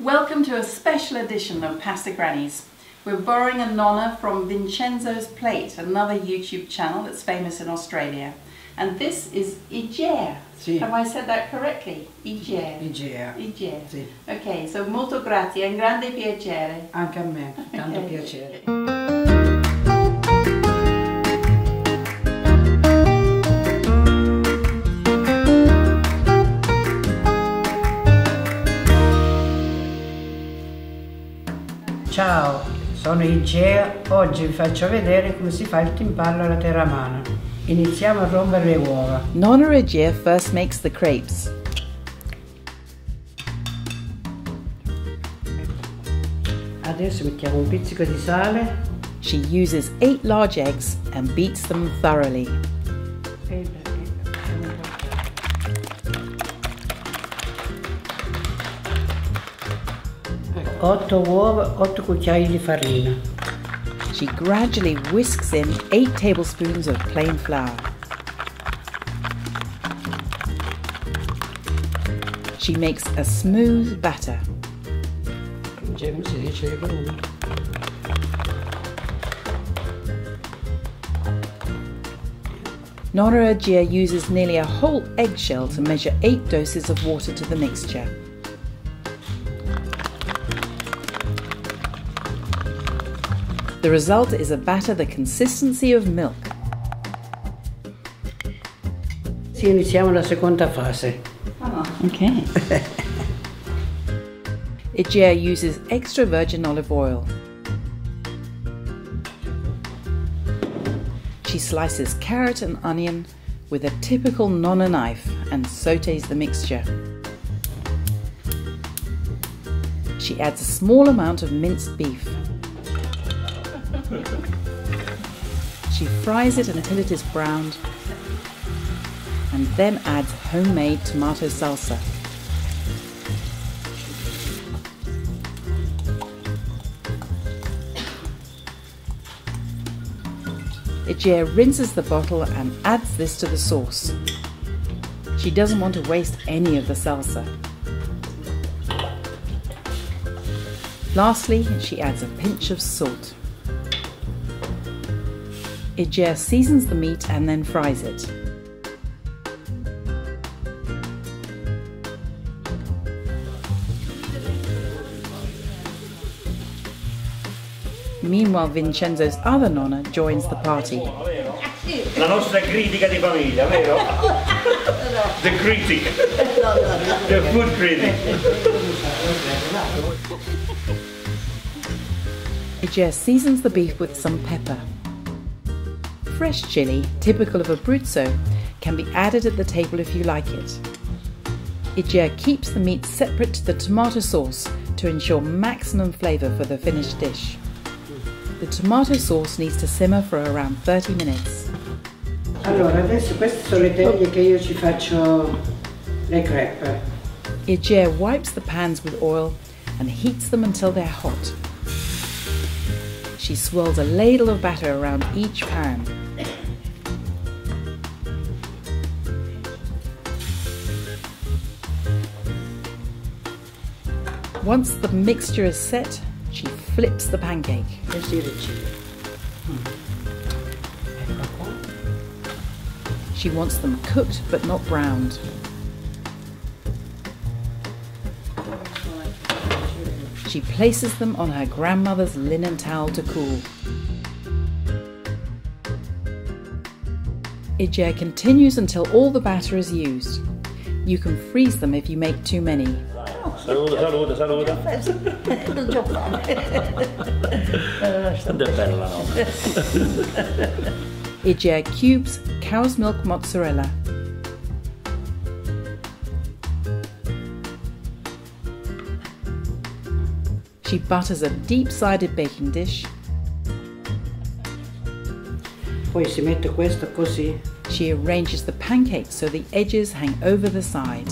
Welcome to a special edition of Pasta Grannies. We're borrowing a nonna from Vincenzo's Plate, another YouTube channel that's famous in Australia. And this is Igea. Sì. Have I said that correctly? Igea. Igea. Igea. Sì. Ok, so molto grazie, un grande piacere. Anche a me, tanto Ok. piacere. Ciao, sono Igea, oggi vi faccio vedere come si fa il timpallo alla terramana. Iniziamo a rompere le uova. Nonna Igea first makes the crepes. Adesso mettiamo un pizzico di sale. She uses eight large eggs and beats them thoroughly. e 8 uova, 8 cucchiai di farina. She gradually whisks in eight tablespoons of plain flour. She makes a smooth batter. Nonna Igea uses nearly a whole eggshell to measure eight doses of water to the mixture. The result is a batter the consistency of milk. Sì, iniziamo la seconda fase. Okay. Igea uses extra virgin olive oil. She slices carrot and onion with a typical nonna knife and sautés the mixture. She adds a small amount of minced beef. She fries it until it is browned and then adds homemade tomato salsa. Igea rinses the bottle and adds this to the sauce. She doesn't want to waste any of the salsa. Lastly, she adds a pinch of salt. Igea seasons the meat and then fries it. Meanwhile, Vincenzo's other nonna joins the party. La nostra critica di famiglia, vero? The critic. The food critic. Igea seasons the beef with some pepper. Fresh chili, typical of Abruzzo, can be added at the table if you like it. Igea keeps the meat separate to the tomato sauce to ensure maximum flavour for the finished dish. The tomato sauce needs to simmer for around 30 minutes. Allora, adesso queste sono le teglie che io ci faccio le crepe. Igea wipes the pans with oil and heats them until they're hot. She swirls a ladle of batter around each pan. Once the mixture is set, she flips the pancake. E si ricicla. Ecco qua. She wants them cooked but not browned. She places them on her grandmother's linen towel to cool. Igea continues until all the batter is used. You can freeze them if you make too many. Saluta, saluta, saluta. Quanto è bella la nonna. Igea cubes cow's milk mozzarella. She butters a deep sided baking dish. Poi si mette questo così. She arranges the pancakes so the edges hang over the side.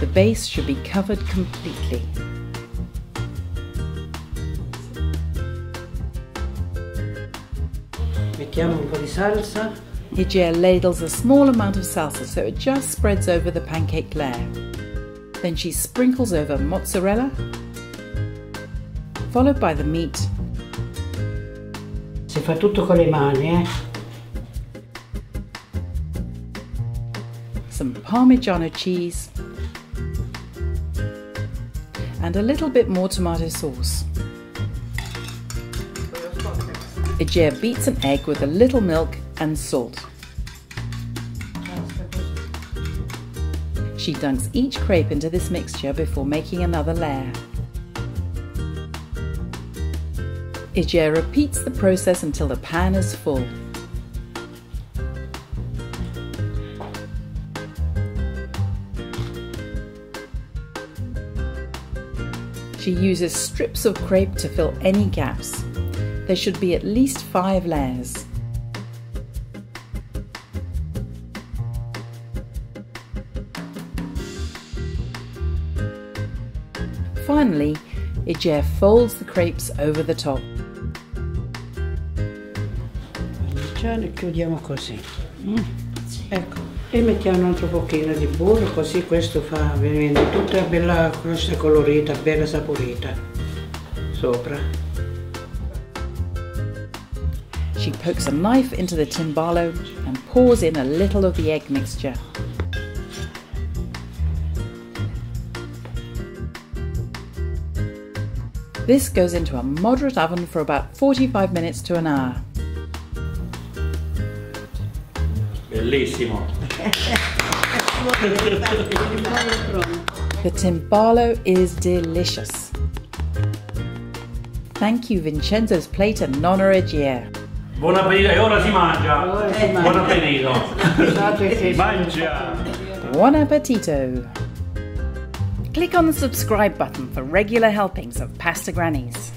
The base should be covered completely. Mettiamo un po' di salsa. Igea ladles a small amount of salsa so it just spreads over the pancake layer. Then she sprinkles over mozzarella, followed by the meat. Si fa tutto con le mani, eh? Some Parmigiano cheese, and a little bit more tomato sauce. Igea beats an egg with a little milk and salt. She dunks each crepe into this mixture before making another layer. Igea repeats the process until the pan is full. She uses strips of crepe to fill any gaps. There should be at least five layers. Finally, Igea folds the crepes over the top. Mm. Ecco. E mettiamo un altro pochino di burro così questo fa venire tutta bella crosta colorita, bella saporita sopra. She pokes a knife into the timballo and pours in a little of the egg mixture. This goes into a moderate oven for about 45 minutes to an hour. Bellissimo. The timballo is delicious. Thank you Vincenzo's plate and Nonna Igea. Buon appetito e ora si mangia. Ora si. Buon appetito. Mangia. Buon appetito! Click on the subscribe button for regular helpings of Pasta Grannies.